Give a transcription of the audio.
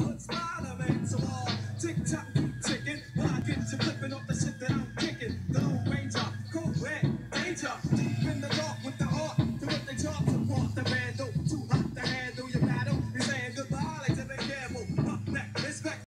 like your neighborhood Spider-Man. So all tick tock, keep ticking. When I get to flipping off the shit that I'm kicking. The Lone Ranger, cool red, danger. Deep in the dark with.